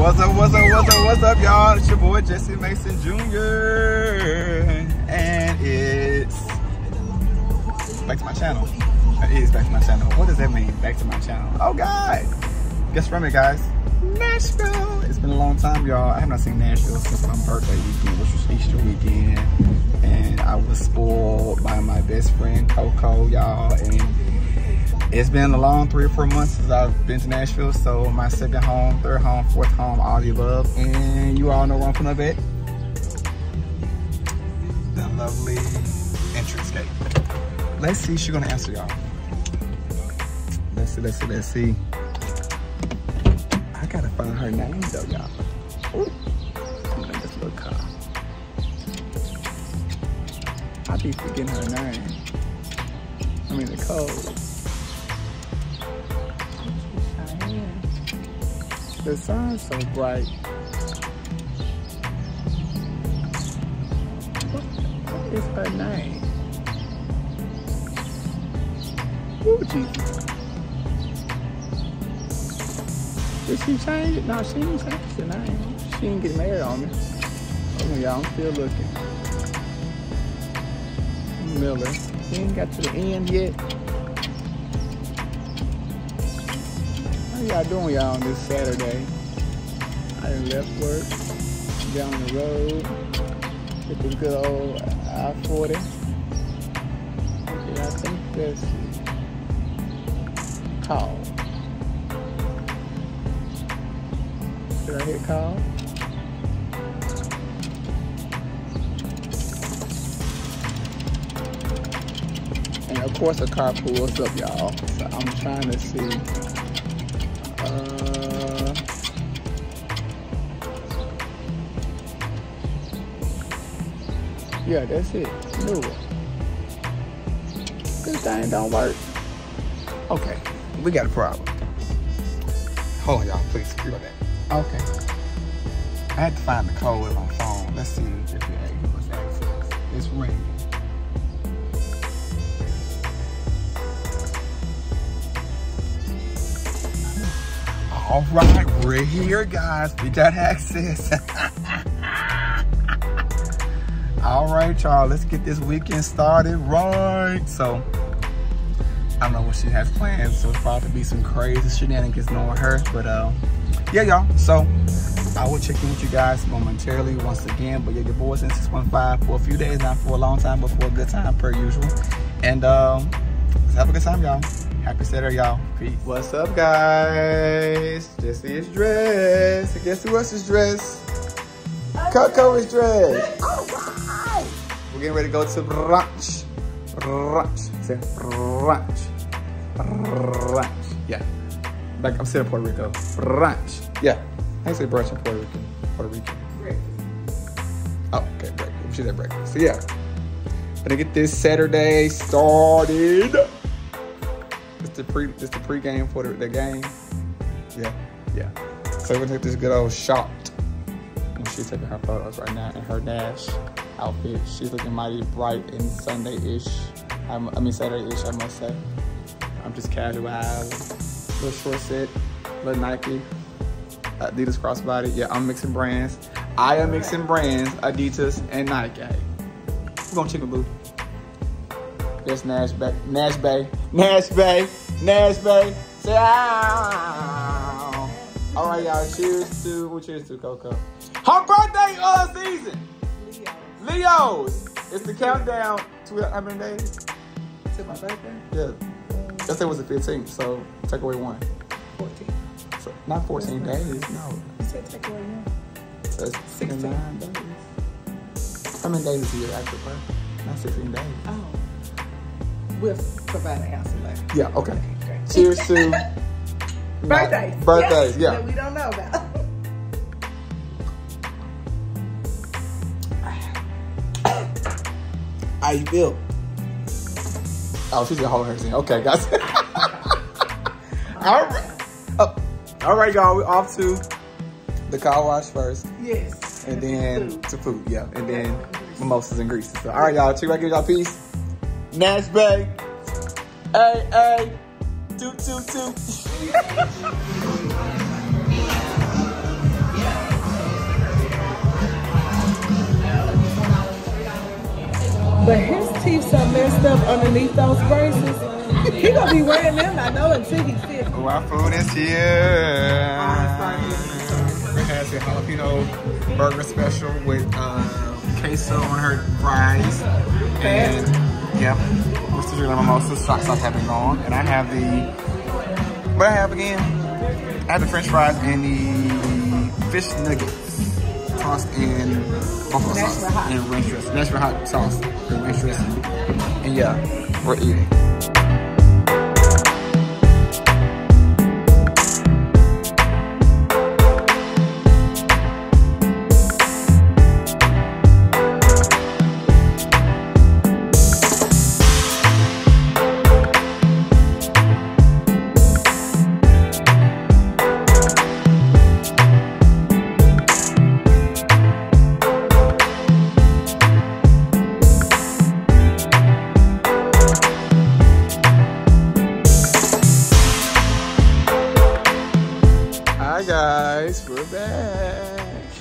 What's up, what's up, what's up, what's up, y'all? It's your boy Jessie Mason Jr. And it's back to my channel. It is back to my channel. What does that mean? Back to my channel. Oh God. Guess from it, guys. Nashville. It's been a long time, y'all. I have not seen Nashville since my birthday weekend, which was Easter weekend. And I was spoiled by my best friend Coco, y'all. And it's been a long three or four months since I've been to Nashville. So my second home, third home, fourth home, all the above. And you all know where I'm from of it. The lovely entrance gate. Let's see she's gonna answer y'all. Let's see, let's see, let's see. I gotta find her name though, y'all. I'm in this little car. I be forgetting her name. I mean the code. The sun's so bright. What, is her name? Ooh, Jesus. Did she change it? No, she didn't change the name. She didn't get married on me. Oh, y'all, I'm still looking. Miller. He ain't got to the end yet. How y'all doing, y'all, on this Saturday? I left work, down the road, hit the good old I-40. Okay, I think that's call. Did I hit call? And of course a car pulls up, y'all. So I'm trying to see. Yeah, that's it. New one. This thing don't work. Okay, we got a problem. Hold on, y'all, please. Be that. Okay. I had to find the code on my phone. Let's see if it to access. It's ringing. All right, we're here, guys. We got access. All right, y'all. Let's get this weekend started right. So, I don't know what she has planned. So, it's about to be some crazy shenanigans knowing her. But, uh, yeah, y'all. So, I will check in with you guys momentarily once again. But yeah, your boy's in 615 for a few days, not for a long time, but for a good time per usual. And um, let's have a good time, y'all. Happy Saturday, y'all. Peace. What's up, guys? Jessie is dressed. And guess who else is dressed? Coco is dressed. All right. We're getting ready to go to brunch. Brunch. Say brunch. Brunch. Yeah. Like I'm in Puerto Rico. Brunch. Yeah. I say brunch in Puerto Rican. Puerto Rican. Oh, okay, breakfast. She said breakfast. So yeah. Gonna get this Saturday started. It's the pre it's the pre-game for the, the game. Yeah, yeah. So we're gonna take this good old shot. And she's taking her photos right now in her Nash outfit. She's looking mighty bright and Sunday-ish. I mean Saturday-ish, I must say. I'm just casual, little short set, little Nike, Adidas crossbody. Yeah, I'm mixing brands. I am mixing brands, Adidas and Nike. We're gonna chicken boo. That's Nash Bay. Nash Bay. Nash Bay. Nash Bay. Say ow. All right, y'all. Cheers to, well, cheers to Coco. Her birthday the season. Leo's. It's the countdown to how many days? To my birthday? Yeah. Yesterday was the 15th, so take away one. 14. So, not 14 days, no. You said take away one. So it's 69 days. How many days is a year after birth? Not 16 days. Oh. We'll provide an answer later. Yeah, okay. Okay, great. Cheers to Birthdays. Birthdays, yes, yeah. We don't know about. How you feel? Oh, she's gonna hold her thing. Okay, guys. all right. Oh, all right, y'all. We're off to the car wash first, yes. and then to food. Yeah, and then mimosas and greases. So, all right, y'all. Check back in, y'all. Peace. Nash Bay. Hey, hey. Toot, toot, toot. But his teeth so messed up underneath those braces. he gonna be wearing them, I know, until he's 50. Oh, our food is here. We have the jalapeno burger special with uh, queso on her fries. And, yep, Mr. Drew Mimosa socks sauce have been gone. And I have the, what I have again? I have the french fries and the fish nuggets tossed in buffalo sauce and ranch dressing. Nashville hot sauce and ranch dressing. And yeah, we're eating.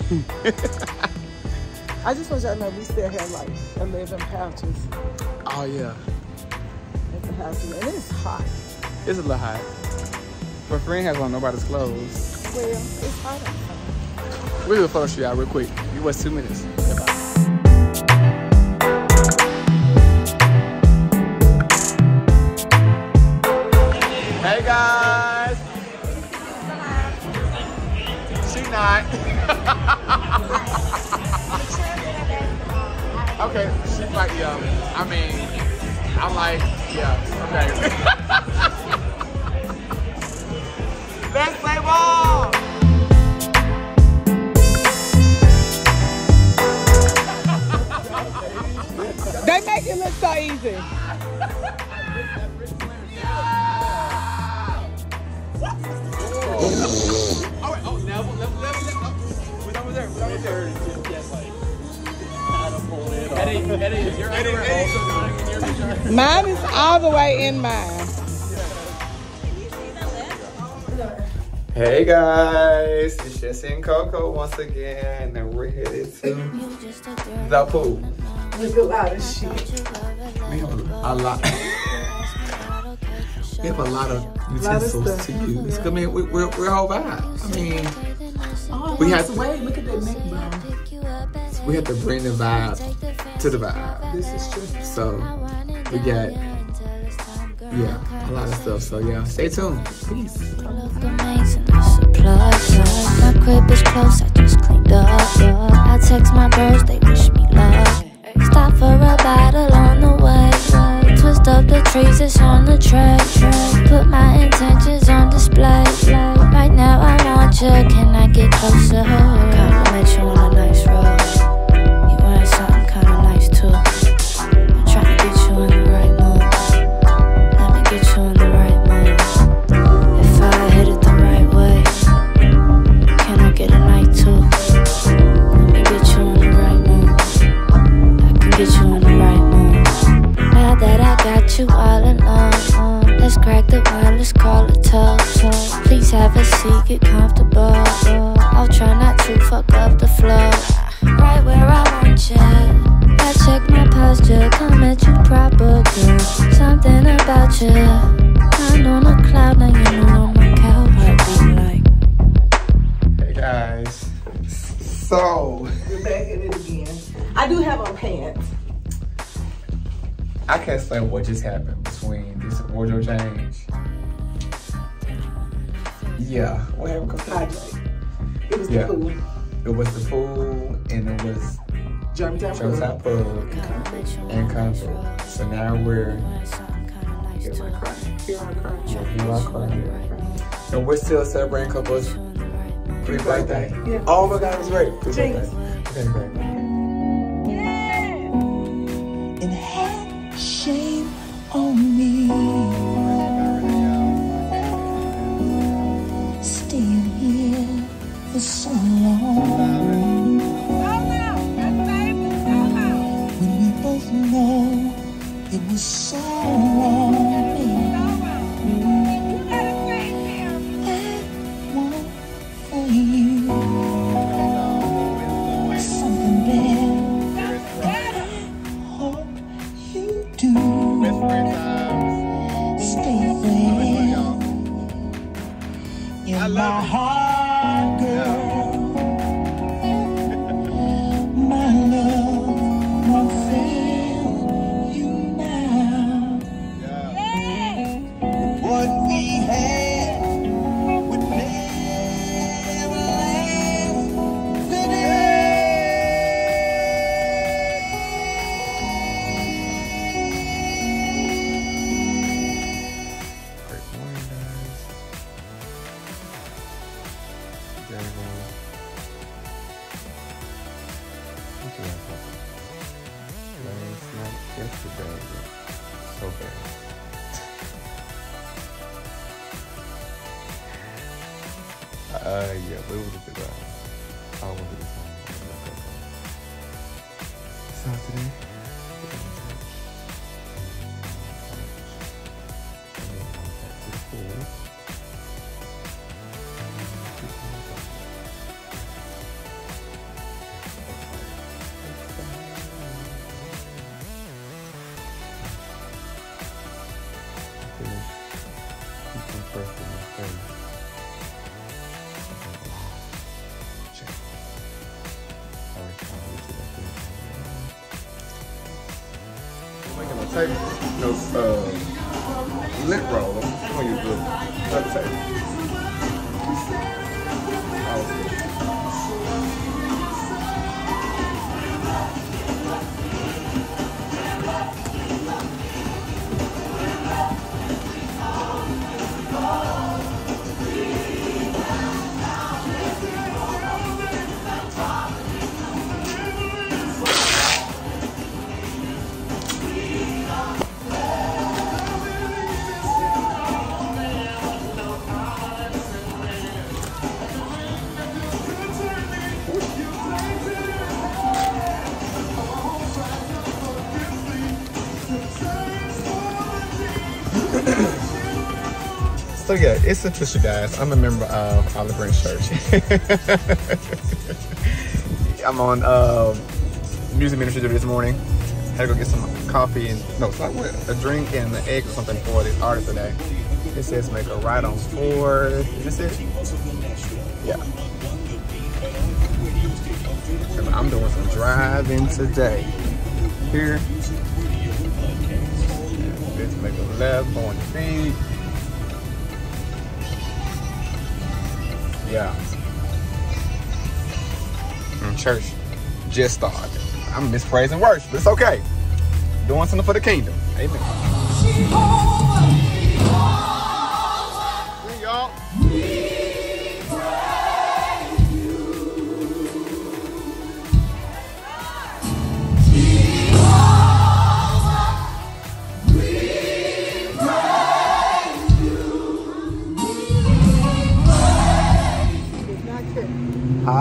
I just want y'all to know we still have like 11 pouches oh yeah, at the house. And it's hot. it's a little hot. My friend has on nobody's clothes. Well, it's hot outside. We'll do a photo shoot out real quick. It was two minutes. Hey guys. She not. okay, she's like, yeah. I mean, I'm like, yeah, okay. Let's play ball. They make it look so easy. Eddie, Eddie, is your Eddie, underwear also going in your vagina? Mine is all the way in mine. Hey guys, it's Jessie and Coco once again, and we're headed to the pool. With a lot of shit. We have a lot. we have a lot of utensils stuff. to use. Mm-hmm. I mean, we, we're we're a whole vibe. I mean, Oh, We we had- have wait, look at that neck bone. we have to bring the vibe to the vibe. This is true. So we got yeah a lot of stuff. So yeah, stay tuned. Peace. My crib is close, I just cleaned up. I text my birds, they wish me luck. Stop for a bottle on the way. Twist up the trees, it's on the tray. Put my intentions on display. Right now I want you, can I get closer? Compliment you on a nice robe. I'm on a cloud, now you know on my couch. Hey guys. So We're back at it again. I do have on pants. I can't say what just happened between this wardrobe change. Yeah, what happened? Coco? Hydrate. It was Yeah. the pool. It was the pool and it was Germantown pool. Showtime Pub and Comfort. So now we're Here I cry. Here I cry. here I cry. And we're still celebrating Coco's pre-birthday. Yeah. Oh my God, it was great. Pre-birthday. Okay, great. In. Making a tape, no, uh, lint roller. Gonna use the other tape. So yeah, it's official, guys. I'm a member of Olive Branch Church. I'm on uh, music ministry this morning. I Had to go get some coffee and no, sorry, what? A drink and an egg or something for this artist today. It says make a ride on four. Is this it? Yeah. I'm doing some driving today. Here. Let's make a left on the feet. Yeah. And church just started. I'm mispraising worship, but it's okay. Doing something for the kingdom. Amen.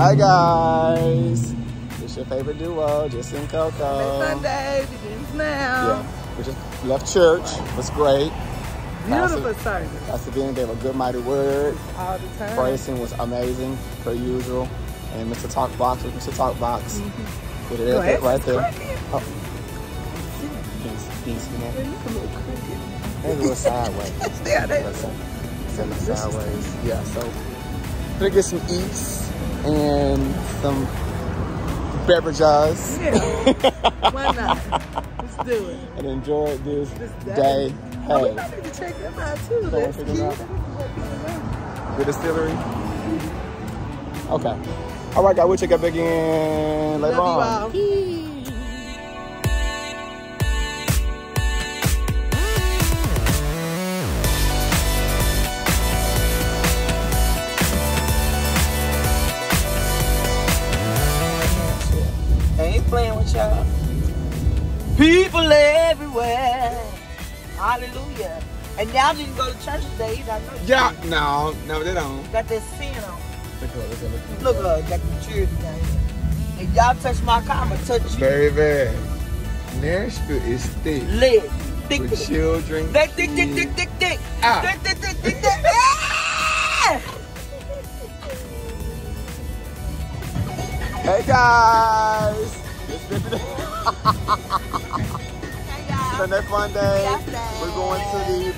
Hi guys. It's your favorite duo, Jess and Coco. Sunday begins now. Yeah, we just left church. It was great. Beautiful Pastor, service Pastor Ben gave a good mighty word. all the time. Praising was amazing, per usual. And Mr. Talkbox was Mr. Talkbox. Mm-hmm. Put it Go right, ahead. right there. Oh. Can you, can you see? They look a little crooked. A little sideways. Yeah, they-. Send sideways. Yeah, so gonna get some eats and some beverages Yeah. Why not? Let's do it. and enjoy this This day. day. Oh, we might need to check them out too. Go That's cute. out. the distillery. Okay. All right, guys, we'll check up again later Love on. Ain't y'all. People everywhere. Hallelujah. And y'all didn't go to church today either. I know you Yeah, no, no, they don't. got that sin on. Look at look at look at Look, uh, got the maturity thing. If y'all touch my car, I'ma touch you. Very bad. Nashville is thick Lit. Thick, with thick, children. thick, thick, thick, thick, thick, thick. Ah. Thick, thick, thick, thick, thick. Ah! Hey guys! Sunday fun day. We're going to the.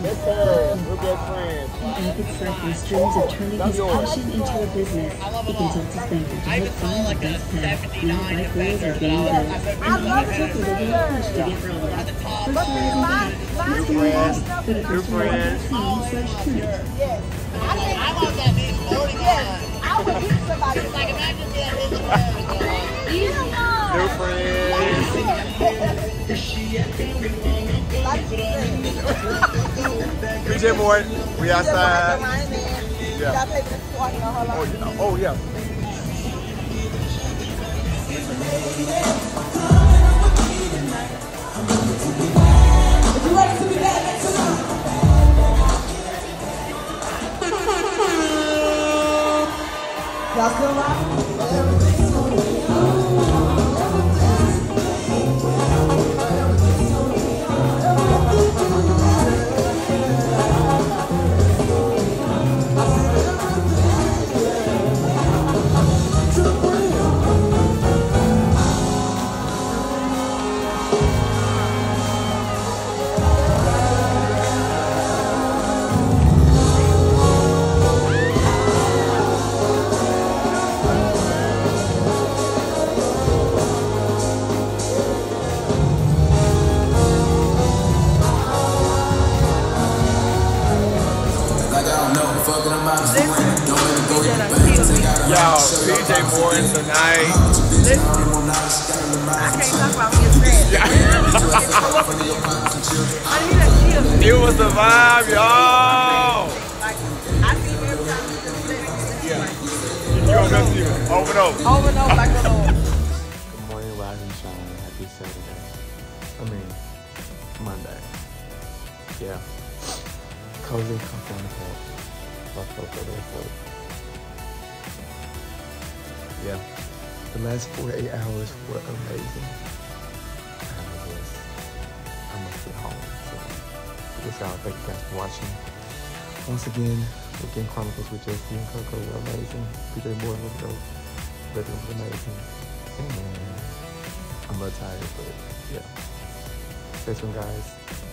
Yes, sir. We're best friends. Rapid Cycling dreams of turning his passion into a business. He consults his banker to help find the best path. Now bike wheels are getting built. And he hooks up with a little push to get rolling. First rise New friends. for the New friends. customer slash clinic. New friends. PJ Morton. We outside. Yeah. Yeah. Gotta pay for the parking, hold on. Oh yeah. Oh yeah. Y'all still live? Yo, PJ Morton tonight. I can't talk about me as bad. I need that shit. It was the vibe, y'all. Like, I see him every time he just let You gonna miss you over and over. over and over like a little. Good morning, rise and shine. Happy Saturday. I mean, Monday. Yeah. Cozy, comfy couch. Buffalo for the airport. Yeah. The last 48 hours were amazing. And I guess I must be home. So, I guess y'all thank you guys for watching. Once again, Weekend Chronicles with Jessie and Coco were amazing. PJ Morton was dope. Living was amazing. And I'm a little tired, but yeah. Stay tuned, guys.